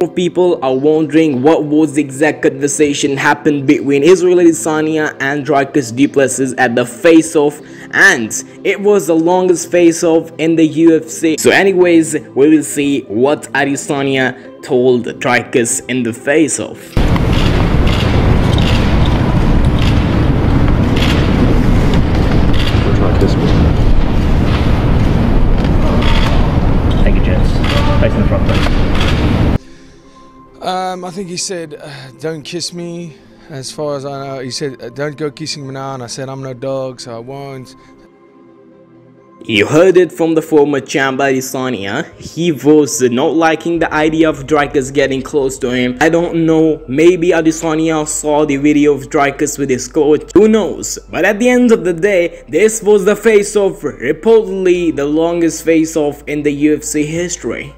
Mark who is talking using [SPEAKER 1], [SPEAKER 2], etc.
[SPEAKER 1] lot of people are wondering what was the exact conversation happened between Israel Adesanya and Dricus Du Plessis at the face-off and it was the longest face-off in the UFC. So anyways, we will see what Adesanya told Dricus in the face-off.
[SPEAKER 2] Thank you, gents. Facing the front, please.
[SPEAKER 3] Um, I think he said, uh, "Don't kiss me." As far as I know, he said, uh, "Don't go kissing me now," and I said, "I'm no dog, so I won't."
[SPEAKER 1] You heard it from the former champ Adesanya. He was not liking the idea of Dricus getting close to him. I don't know, maybe Adesanya saw the video of Dricus with his coach, who knows. But at the end of the day, this was the face-off, reportedly the longest face-off in the UFC history.